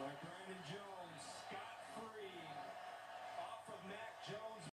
by Brandon Jones.